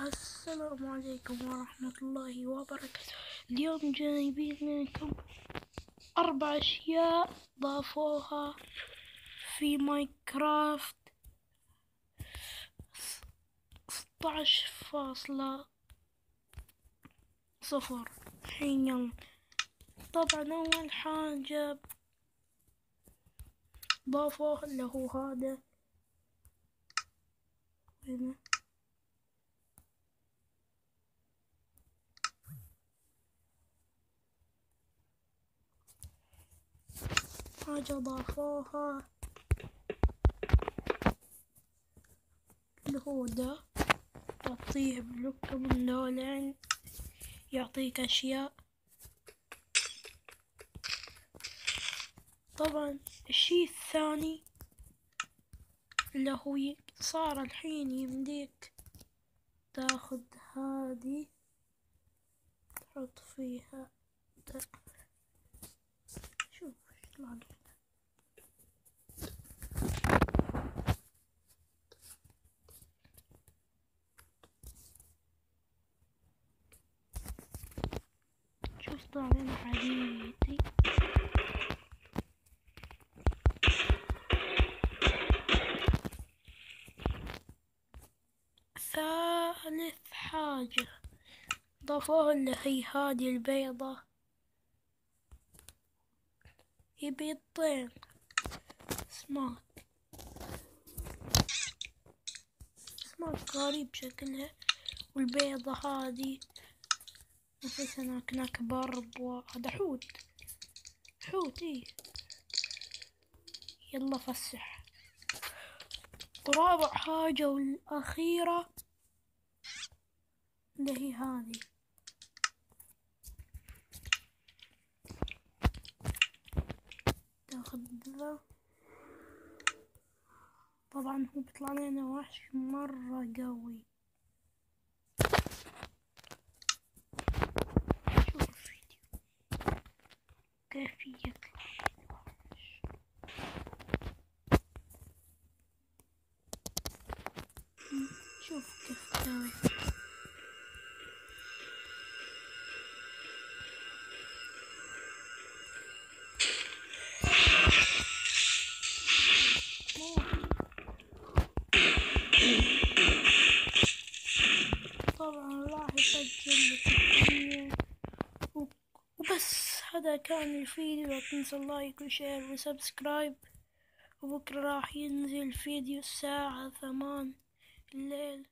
السلام عليكم ورحمة الله وبركاته. اليوم جايبين لكم أربع أشياء ضافوها في ماينكرافت ستاش فاصلة صفر. الحين يلا. طبعا أول حاجة ضافوه اللي هو هذا. هنا. حاجة ضافوها. اللي هو ده. تعطيه بلوك من دولين يعطيك أشياء. طبعا الشي الثاني اللي هو صار الحين يمديك تاخد هذه تحط فيها ده. شوف إيش طلع لي. لنا حديدي ثالث حاجة. ضافوها اللي هي هذه البيضة. هي بيضتين سماك. سماك غريب شكلها. والبيضة هذه. نفس هناك هناك برب وهذا حوت. حوت إيه؟ يلا فسح. ورابع حاجة والأخيرة. اللي هي هذه. تاخذ ذا. طبعا هو بيطلع لنا وحش مرة قوي شوف الفيديو كيف يطلع الوحش شوف كيف تسوي طبعا راح يسجل لك وبس هذا كان الفيديو. لا تنسى ال like و share و subscribe وبكرة راح ينزل فيديو الساعة ثمان lol.